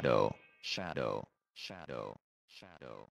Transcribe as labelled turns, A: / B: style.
A: shadow, shadow, shadow, shadow.